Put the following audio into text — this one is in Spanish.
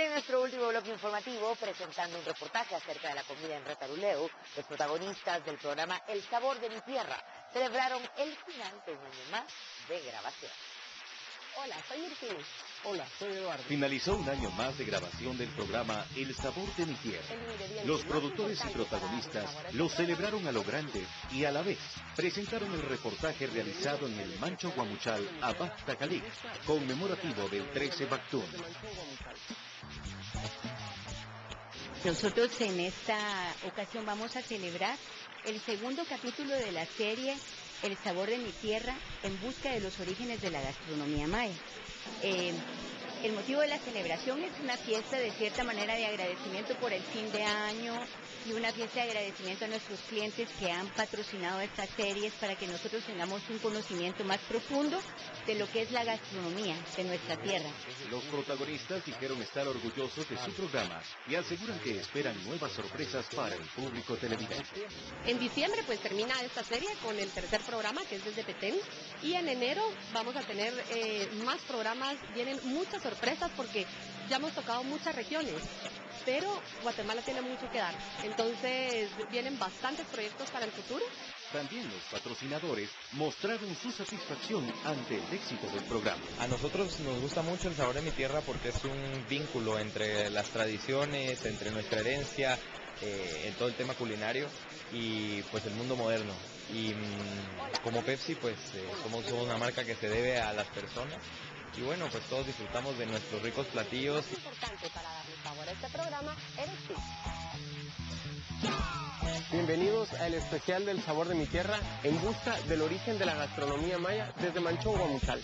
En nuestro último bloque informativo, presentando un reportaje acerca de la comida en Retaruleu, los protagonistas del programa El Sabor de mi Tierra celebraron el final de un año más de grabación. Hola, soy Virginia. Hola, soy Eduardo. Finalizó un año más de grabación del programa El Sabor de mi Tierra. Los productores y protagonistas lo celebraron a lo grande y a la vez presentaron el reportaje realizado en el Mancho Guamuchal Abad Cali, conmemorativo del 13 Bactún. Nosotros en esta ocasión vamos a celebrar el segundo capítulo de la serie El sabor de mi tierra en busca de los orígenes de la gastronomía maya. Eh, el motivo de la celebración es una fiesta de cierta manera de agradecimiento por el fin de año y una fiesta de agradecimiento a nuestros clientes que han patrocinado estas series para que nosotros tengamos un conocimiento más profundo de lo que es la gastronomía de nuestra tierra. Los protagonistas dijeron estar orgullosos de su programa y aseguran que esperan nuevas sorpresas para el público televidente. En diciembre pues termina esta serie con el tercer programa que es desde Petén y en enero vamos a tener eh, más programas, vienen muchas sorpresas porque ya hemos tocado muchas regiones, pero Guatemala tiene mucho que dar. Entonces vienen bastantes proyectos para el futuro. También los patrocinadores mostraron su satisfacción ante el éxito del programa. A nosotros nos gusta mucho el sabor de mi tierra porque es un vínculo entre las tradiciones, entre nuestra herencia, eh, en todo el tema culinario y pues el mundo moderno. Y mm, como Pepsi pues eh, somos una marca que se debe a las personas y bueno, pues todos disfrutamos de nuestros ricos platillos. Lo importante para darle sabor a este programa eres tú. Bienvenidos al especial del sabor de mi tierra en busca del origen de la gastronomía maya desde Manchón Guamuchal.